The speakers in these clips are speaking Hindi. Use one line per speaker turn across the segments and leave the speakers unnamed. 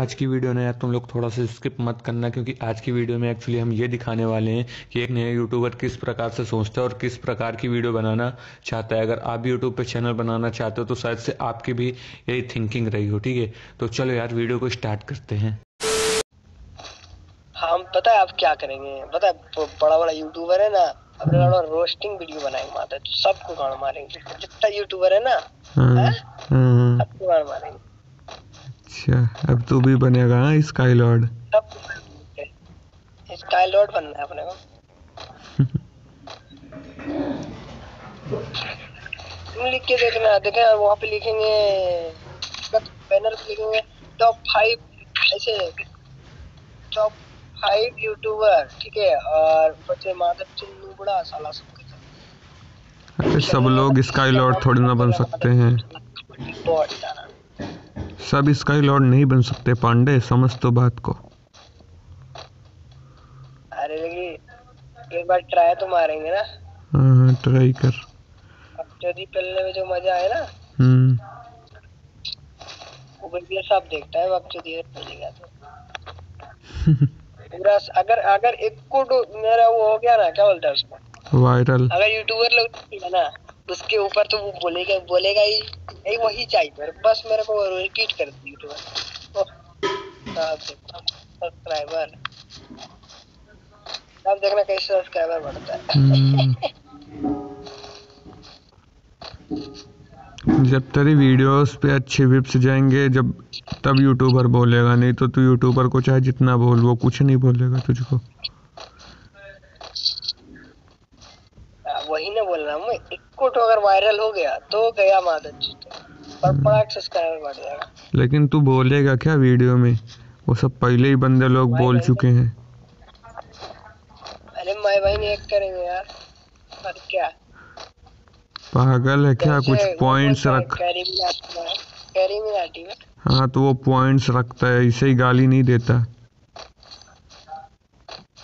आज की वीडियो ने यार तुम लोग थोड़ा सा स्किप मत करना क्योंकि आज की वीडियो में एक्चुअली हम ये दिखाने वाले हैं कि एक नया यूट्यूबर किस प्रकार से सोचता है और किस प्रकार की वीडियो बनाना चाहता है। अगर आप भी यूट्यूब पे चैनल बनाना चाहते हो तो शायद से आपकी भी यही थिंकिंग रही हो ठीक है? तो चलो यार वीडियो को स्टार्ट करते हैं।
हम पता है आप क्या करेंगे? पता है बड़ा बड़ा यूट्यूबर है ना अपने बड़ा रोस्टिंग वीडियो बनाएँगे माता सबको गाड़ मारेंगे। जितना यूट्यूबर है ना
हाँ,
हैं?
हाँ,
सबको गाड़ मारेंगे।
अच्छा अब तू भी बनेगा हाँ स्काई लॉर्ड
स्काई लॉर्ड बनना है अपने को। तुम लिख के देखना देखना वहाँ पे लिखेंगे बैनर पे लिखेंगे टॉप फाइव ऐसे टॉप फाइव यूट्यूबर ठीक है और बच्चे माधव चिन्नू बड़ा साला सब
अरे सब लोग स्काई लॉर्ड थोड़ी ना बन सकते हैं। सब स्काई लॉर्ड नहीं बन सकते पांडे समझ तो बात को।
अरे लेकिन एक बार ट्राई तो मारेंगे ना।
हाँ हाँ ट्राई कर।
अब यदि पहले में जो मज़ा है ना
हम्म।
वो भैया सब देखता है अब जो धीरे पहलेगा तो। पूरा अगर अगर एक को मेरा वो हो गया ना क्या बोलता है उसको?
वायरल।
अगर यूट्यूबर लोग ना उसके ऊपर तो वो बोलेगा बोलेगा ही यही वही चाहिए बस मेरे को रिपीट कर दी यूट्यूबर सब्सक्राइबर अब देखना कैसे सब्सक्राइबर बढ़ता है।
हम्म। जब तेरी वीडियोस पे अच्छे व्यूज़ जाएँगे, जब तब यूट्यूबर बोलेगा, नहीं तो तू यूट्यूबर को चाहे जितना बोल, वो कुछ नहीं बोलेगा तुझको।
वही ना बोल रहा हूँ मैं एक को तो अगर वायरल हो गया तो गया मादत जी तो। पर पड़ा सब्सक्राइबर बढ़ जाएगा
लेकिन तू बोलेगा क्या वीडियो में? वो सब पहले ही बंदे लोग बोल चुके हैं।
अरे माई बहन एक करेंगे यार। पर क्या?
पागल है क्या? कुछ पॉइंट्स रख। हाँ। तो वो पॉइंट्स रखता है इसे ही गाली नहीं देता।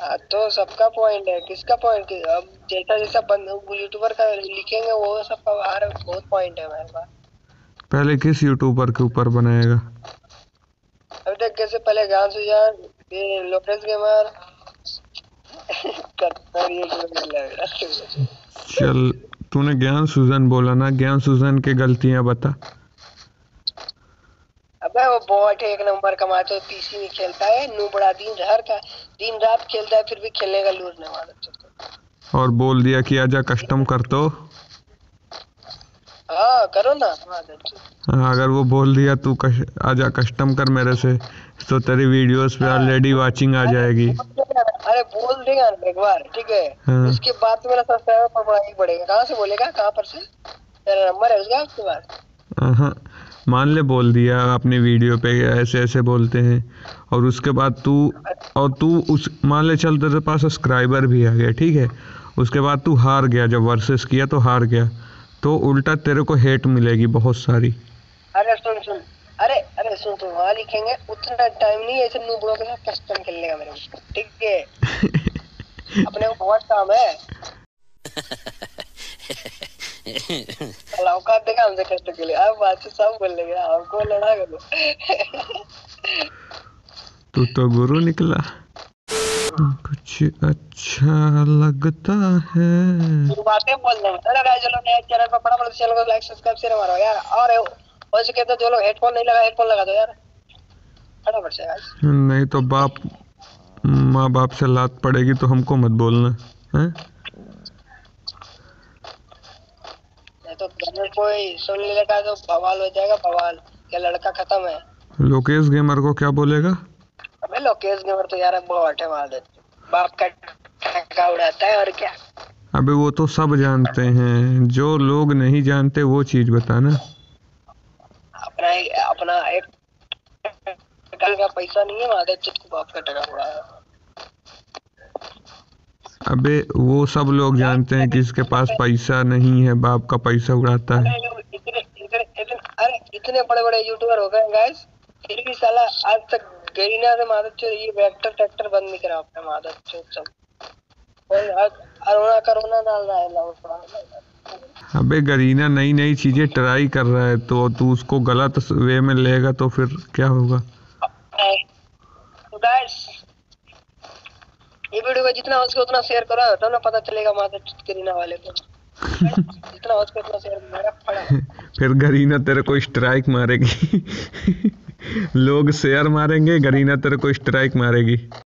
हाँ तो सबका पॉइंट है। किसका पॉइंट अब जैसा जैसा बंद यूट्यूबर का लिखेंगे वो सबका हर बहुत पॉइंट है मेरे पास।
पहले किस यूट्यूबर के ऊपर बनाएगा?
अब देख कैसे पहले ज्ञान सुजान ये लोकेश गेमर
चल तूने ज्ञान सुजन बोला ना ज्ञान सुजन की गलतियाँ बता।
अबे वो बहुत एक नंबर कमाते हो पीसी में खेलता है नू बड़ा दिन हर का दिन रात खेलता है फिर भी खेलने का नहीं मारता
और बोल दिया कि आजा कस्टम कर तो।
हाँ करो ना हाँ।
हाँ, अगर वो बोल दिया तू कश, आजा कस्टम कर मेरे से तो तेरी वीडियोस पे ऑलरेडी वाचिंग आ जाएगी।
अरे बोल देगा एक बार ठीक है?
हाँ।
उसके बाद मेरा सब्सक्राइबर पर ही बढ़ेगा। कहाँ से बोलेगा? कहाँ पर से? तेरा नंबर है उसका उसके बाद
हाँ। मान ले बोल दिया अपने वीडियो पे ऐसे ऐसे बोलते हैं। और उसके बाद तू और तू उस मान ले चल तेरे पास सब्सक्राइबर भी आ गया ठीक है? उसके बाद तू हार गया जब वर्सेस किया तो हार गया। तो उल्टा तेरे को हेट मिलेगी बहुत सारी।
अरे सुन सुन। अरे अरे सुन तुम वहाँ लिखेंगे उतना टाइम नहीं ऐसे नूबड़ों के साथ कस्टम खेलने का मेरे ठीक है? अपने को बहुत काम है। औकात देखा हमसे कष्ट के लिए अब बात सब बोल लेंगे हमको लड़ा करो
तू तो गुरु निकला कुछ अच्छा लगता है
बातें बोल रहे हैं अरे गाइस चलो नए चैनल पर बड़ा बड़ा चैनल को लाइक सब्सक्राइब शेयर मारो यार और हो सके तो जो लोग हेडफोन नहीं लगा हेडफोन लगा दो यार फटाफट से गाइस
नहीं तो बाप माँ बाप से लात पड़ेगी तो हमको मत बोलना है
तो घर में कोई सुन लेगा तो बवाल हो जाएगा बवाल। क्या लड़का खत्म है?
लोकेश गेमर को क्या बोलेगा?
अबे लोकेश गेमर तो यार बहुत है। मादत बाप का टका उड़ाता है और क्या?
अबे वो तो सब जानते हैं। जो लोग नहीं जानते वो चीज़ बताना।
अपना एक अपना एक का पैसा नहीं है मादत चित को बाप का टका उड़ाया।
अबे वो सब लोग जानते हैं कि इसके पास पैसा नहीं है बाप का पैसा उड़ाता है।
अरे इतने इतने इतने इतने बड़े बड़े यूट्यूबर हो गए गाइस फिर भी साला आज तक गरीना से मादत चो ये वेक्टर ट्रैक्टर बंद नहीं करा अपने मादत चो सब। करोना डाल रहा है
अबे गरीना नई नई चीज़ें ट्राई कर रहा है तो तू उसको गलत वे में लेगा तो फिर क्या होगा
गाइस ये वीडियो का जितना हो सके उतना शेयर करो तब ना पता चलेगा माता करीना वाले को। जितना हो सके उतना शेयर मेरा फड़ा
फिर गरीना तेरे को स्ट्राइक मारेगी। लोग शेयर मारेंगे गरीना तेरे को स्ट्राइक मारेगी।